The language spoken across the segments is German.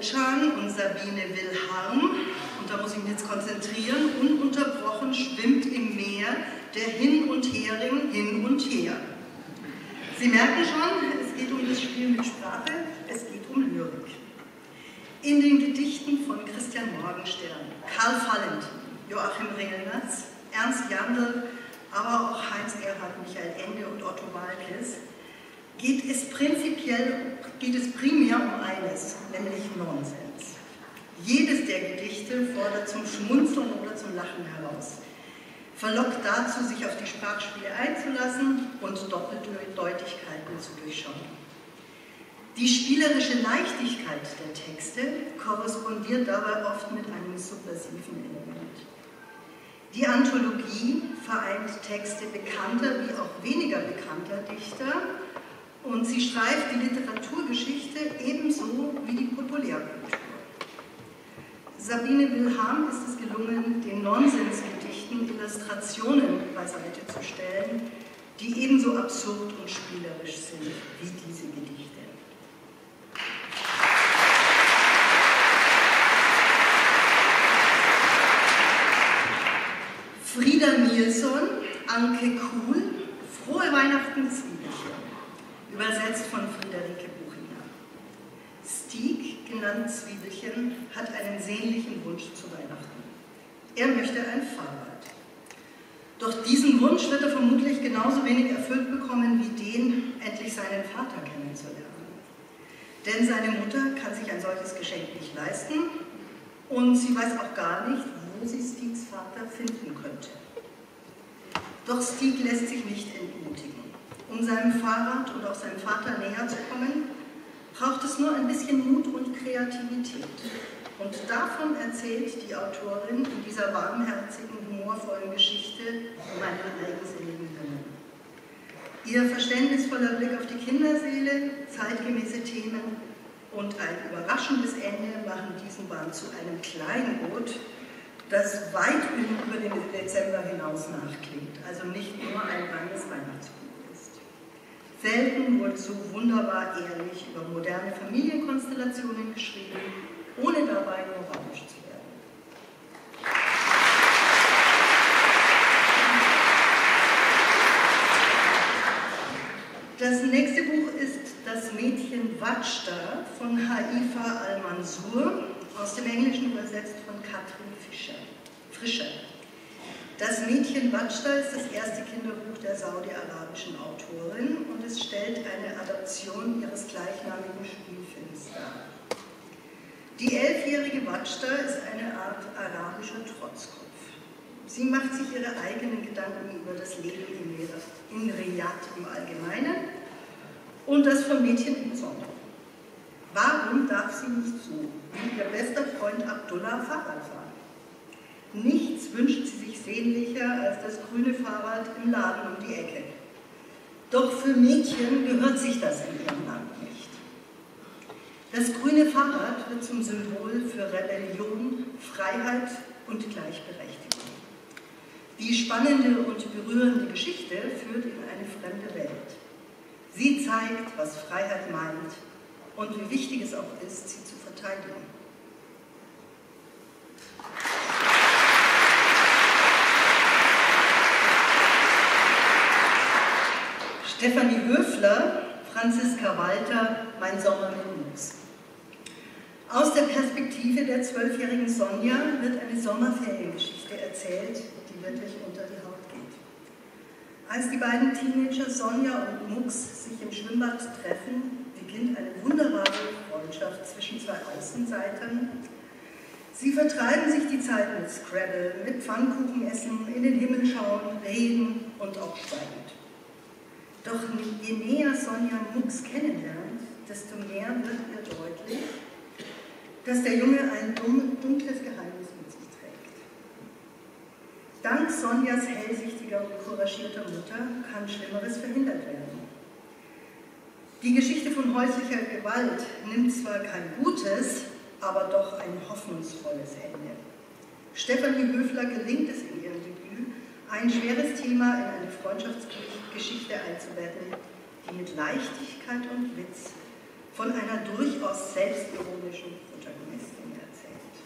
Bochan und Sabine Wilharm, und da muss ich mich jetzt konzentrieren, ununterbrochen schwimmt im Meer der Hin- und Hering hin und her. Sie merken schon, es geht um das Spiel mit Sprache, es geht um Lyrik. In den Gedichten von Christian Morgenstern, Karl Valentin, Joachim Ringelnatz, Ernst Jandl, aber auch Heinz Erhard, Michael Ende und Otto Walkes geht es prinzipiell, geht es primär um eines, nämlich Nonsens. Jedes der Gedichte fordert zum Schmunzeln oder zum Lachen heraus, verlockt dazu, sich auf die Sprachspiele einzulassen und Doppeldeutigkeiten zu durchschauen. Die spielerische Leichtigkeit der Texte korrespondiert dabei oft mit einem subversiven Element. Die Anthologie vereint Texte bekannter wie auch weniger bekannter Dichter und sie streift die Literaturgeschichte ebenso wie die Populärkultur. Sabine Wilhelm ist es gelungen, den Nonsensgedichten Illustrationen beiseite zu stellen, die ebenso absurd und spielerisch sind wie diese Gedichte. Frieda Nilsson, Anke Kuhl, Frohe Weihnachten übersetzt von Friederike Buchinger. Stieg, genannt Zwiebelchen, hat einen sehnlichen Wunsch zu Weihnachten. Er möchte ein Fahrrad. Doch diesen Wunsch wird er vermutlich genauso wenig erfüllt bekommen wie den, endlich seinen Vater kennenzulernen. Denn seine Mutter kann sich ein solches Geschenk nicht leisten und sie weiß auch gar nicht, wo sie Steaks Vater finden könnte. Doch Stieg lässt sich nicht entmutigen. Um seinem Fahrrad und auch seinem Vater näher zu kommen, braucht es nur ein bisschen Mut und Kreativität. Und davon erzählt die Autorin in dieser warmherzigen, humorvollen Geschichte um einen eigensinnigen Jungen. Ihr verständnisvoller Blick auf die Kinderseele, zeitgemäße Themen und ein überraschendes Ende machen diesen Band zu einem Kleinod, das weit über den Dezember hinaus nachklingt. Also nicht nur ein reines Weihnachtsbuch. Selten wurde so wunderbar ehrlich über moderne Familienkonstellationen geschrieben, ohne dabei moralisch zu werden. Das nächste Buch ist Das Mädchen Watschda von Haifa Al-Mansur, aus dem Englischen übersetzt von Katrin Fischer. Frischer. Das Mädchen Watschda ist das erste Kinderbuch der saudi-arabischen Autorin und es stellt eine Adaption ihres gleichnamigen Spielfilms dar. Die elfjährige Watschda ist eine Art arabischer Trotzkopf. Sie macht sich ihre eigenen Gedanken über das Leben in Riyadh im Allgemeinen und das von Mädchen im Besonderen. Warum darf sie nicht so, wie ihr bester Freund Abdullah Fahrrad fahren? Nichts wünscht sie sehnlicher als das grüne Fahrrad im Laden um die Ecke. Doch für Mädchen gehört sich das in ihrem Land nicht. Das grüne Fahrrad wird zum Symbol für Rebellion, Freiheit und Gleichberechtigung. Die spannende und berührende Geschichte führt in eine fremde Welt. Sie zeigt, was Freiheit meint und wie wichtig es auch ist, sie zu verteidigen. Stefanie Höfler, Franziska Walter, Mein Sommer mit Wuchs. Aus der Perspektive der zwölfjährigen Sonja wird eine Sommerferiengeschichte erzählt, die wirklich unter die Haut geht. Als die beiden Teenager Sonja und Mux sich im Schwimmbad treffen, beginnt eine wunderbare Freundschaft zwischen zwei Außenseitern. Sie vertreiben sich die Zeit mit Scrabble, mit Pfannkuchen essen, in den Himmel schauen, reden und auch schweigen. Doch je näher Sonja Mux kennenlernt, desto mehr wird ihr deutlich, dass der Junge ein dunkles Geheimnis mit sich trägt. Dank Sonjas hellsichtiger und couragierter Mutter kann Schlimmeres verhindert werden. Die Geschichte von häuslicher Gewalt nimmt zwar kein gutes, aber doch ein hoffnungsvolles Ende. Stefanie Höfler gelingt es in ihrem ein schweres Thema in eine Freundschaftsgeschichte einzubetten, die mit Leichtigkeit und Witz von einer durchaus selbstironischen Protagonistin erzählt.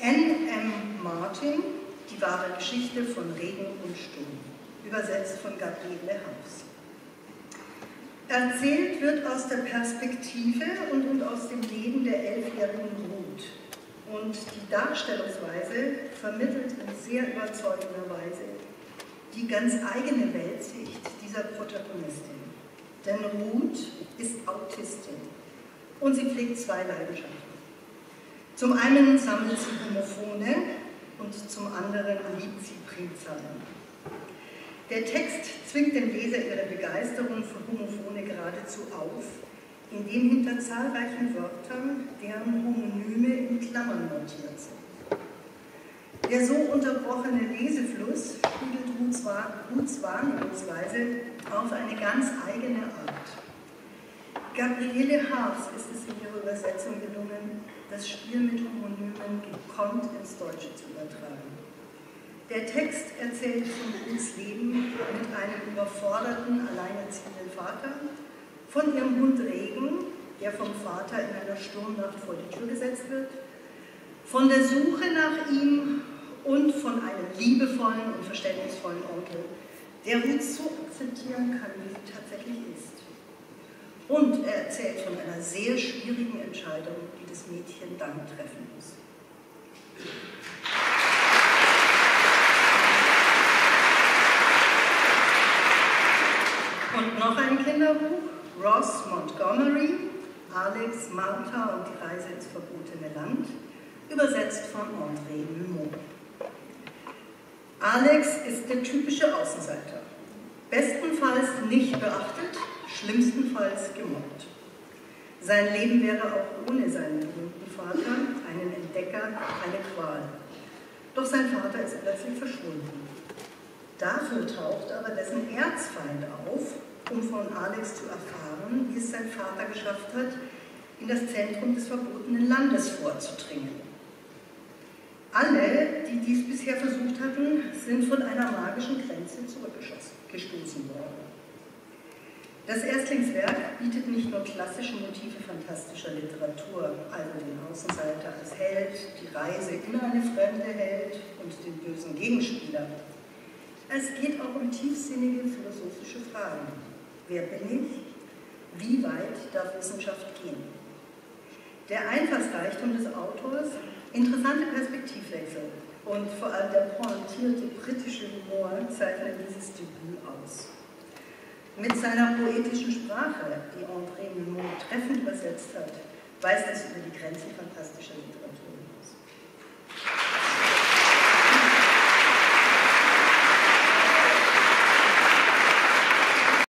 N. M. Martin, Die wahre Geschichte von Regen und Sturm, übersetzt von Gabriele Haus. Erzählt wird aus der Perspektive und, und aus dem Leben der elfjährigen Ruth. Und die Darstellungsweise vermittelt in sehr überzeugender Weise die ganz eigene Weltsicht dieser Protagonistin. Denn Ruth ist Autistin und sie pflegt zwei Leidenschaften. Zum einen sammelt sie Homophone und zum anderen liebt sie Primzahlen. Der Text zwingt den Leser ihre Begeisterung für Homophone geradezu auf, indem hinter zahlreichen Wörtern deren Homonyme in Klammern notiert sind. Der so unterbrochene Lesefluss spiegelt Ruths Wahrnehmungsweise auf eine ganz eigene Art. Gabriele Haas ist es in ihrer Übersetzung gelungen, das Spiel mit Homonymen gekonnt ins Deutsche zu übertragen. Der Text erzählt von Ruths Leben mit einem überforderten, alleinerziehenden Vater, von ihrem Hund Regen, der vom Vater in einer Sturmnacht vor die Tür gesetzt wird, von der Suche nach ihm und von einem liebevollen und verständnisvollen Onkel, der Ruth so akzeptieren kann, wie sie tatsächlich ist. Und er erzählt von einer sehr schwierigen Entscheidung, die das Mädchen dann treffen muss. Und noch ein Kinderbuch, Ross Montgomery, Alex, Martha und die Reise ins verbotene Land, übersetzt von André Lumont. Alex ist der typische Außenseiter. Bestenfalls nicht beachtet, schlimmstenfalls gemobbt. Sein Leben wäre auch ohne seinen berühmten Vater, einen Entdecker, eine Qual. Doch sein Vater ist plötzlich verschwunden. Dafür taucht aber dessen Erzfeind auf, um von Alex zu erfahren, wie es sein Vater geschafft hat, in das Zentrum des verbotenen Landes vorzudringen. Alle, die dies bisher versucht hatten, sind von einer magischen Grenze zurückgestoßen worden. Das Erstlingswerk bietet nicht nur klassische Motive fantastischer Literatur, also den Außenseiter als Held, die Reise in eine fremde Welt und den bösen Gegenspieler. Es geht auch um tiefsinnige philosophische Fragen. Wer bin ich? Wie weit darf Wissenschaft gehen? Der Einfallsreichtum des Autors Interessante Perspektivwechsel und vor allem der pointierte britische Humor zeichnen dieses Debüt aus. Mit seiner poetischen Sprache, die André Memon treffend übersetzt hat, weist es über die Grenzen fantastischer Literatur.